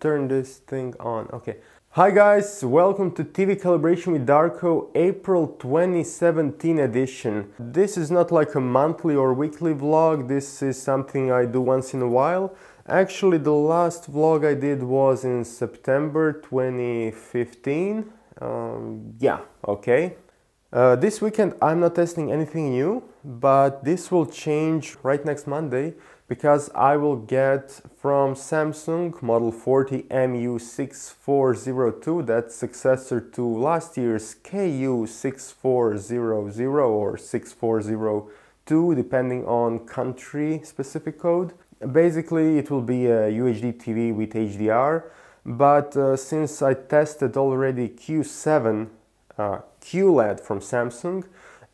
turn this thing on. Okay. Hi guys, welcome to TV Calibration with Darko April 2017 edition. This is not like a monthly or weekly vlog, this is something I do once in a while. Actually the last vlog I did was in September 2015. Um, yeah, okay. Uh, this weekend I'm not testing anything new, but this will change right next Monday because I will get from Samsung Model 40 MU6402, that's successor to last year's KU6400 or 6402 depending on country specific code. Basically it will be a UHD TV with HDR, but uh, since I tested already Q7 uh, QLED from Samsung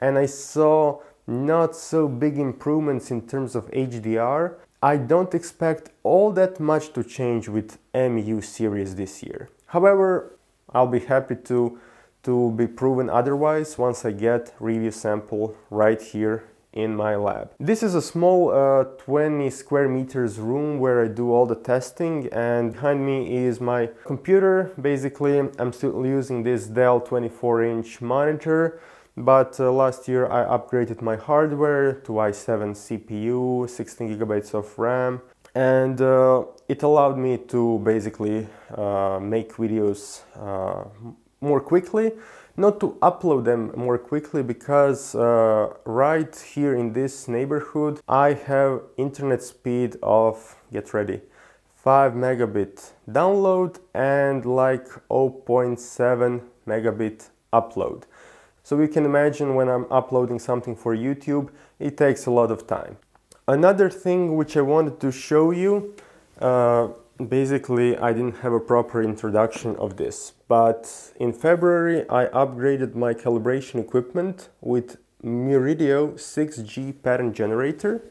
and I saw not so big improvements in terms of HDR. I don't expect all that much to change with MU series this year. However, I'll be happy to, to be proven otherwise once I get review sample right here in my lab. This is a small uh, 20 square meters room where I do all the testing and behind me is my computer. Basically, I'm still using this Dell 24 inch monitor but uh, last year I upgraded my hardware to i7 CPU, 16 gigabytes of RAM, and uh, it allowed me to basically uh, make videos uh, more quickly, not to upload them more quickly because uh, right here in this neighborhood I have internet speed of, get ready, 5 megabit download and like 0.7 megabit upload. So you can imagine when I'm uploading something for YouTube, it takes a lot of time. Another thing which I wanted to show you, uh, basically I didn't have a proper introduction of this, but in February I upgraded my calibration equipment with Murideo 6G pattern generator,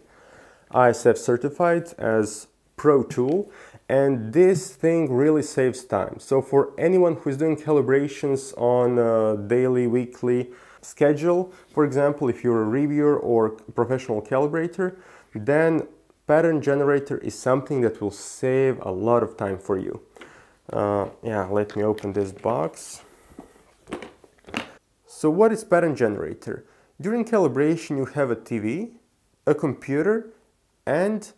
ISF certified as Pro tool and this thing really saves time. So for anyone who's doing calibrations on a daily, weekly schedule, for example, if you're a reviewer or professional calibrator, then pattern generator is something that will save a lot of time for you. Uh, yeah, let me open this box. So what is pattern generator? During calibration you have a TV, a computer and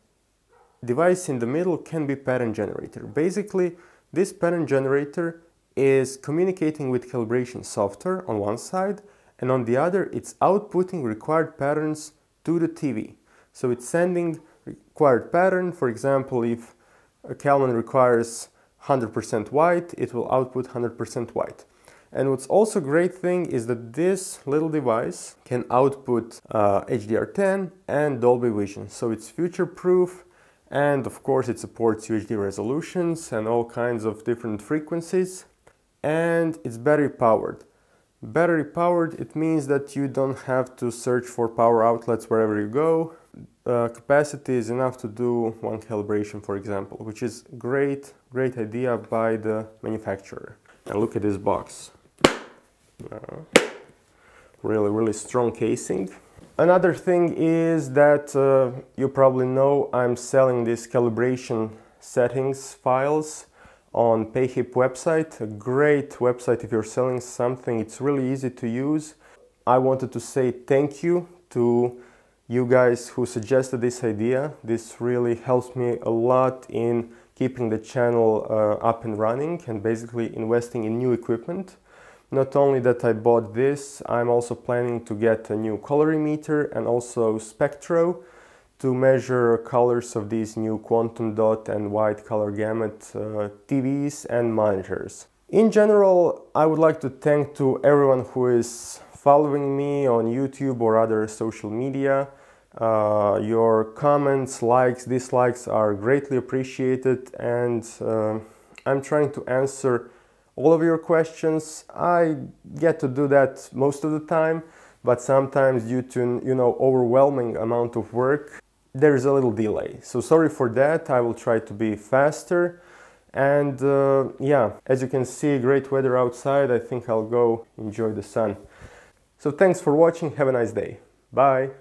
device in the middle can be pattern generator. Basically, this pattern generator is communicating with calibration software on one side and on the other it's outputting required patterns to the TV. So it's sending required pattern, for example, if a Calman requires 100% white, it will output 100% white. And what's also great thing is that this little device can output uh, HDR10 and Dolby Vision. So it's future proof and of course it supports UHD resolutions and all kinds of different frequencies and it's battery powered. Battery powered it means that you don't have to search for power outlets wherever you go. Uh, capacity is enough to do one calibration for example which is great great idea by the manufacturer. And look at this box. Uh, really really strong casing Another thing is that uh, you probably know I'm selling these calibration settings files on PayHip website, a great website if you're selling something, it's really easy to use. I wanted to say thank you to you guys who suggested this idea. This really helps me a lot in keeping the channel uh, up and running and basically investing in new equipment. Not only that I bought this, I'm also planning to get a new colorimeter and also Spectro to measure colors of these new quantum dot and wide color gamut uh, TVs and monitors. In general, I would like to thank to everyone who is following me on YouTube or other social media. Uh, your comments, likes, dislikes are greatly appreciated and uh, I'm trying to answer all of your questions. I get to do that most of the time, but sometimes due to you know overwhelming amount of work, there is a little delay. So sorry for that. I will try to be faster. And uh, yeah, as you can see, great weather outside. I think I'll go enjoy the sun. So thanks for watching. Have a nice day. Bye.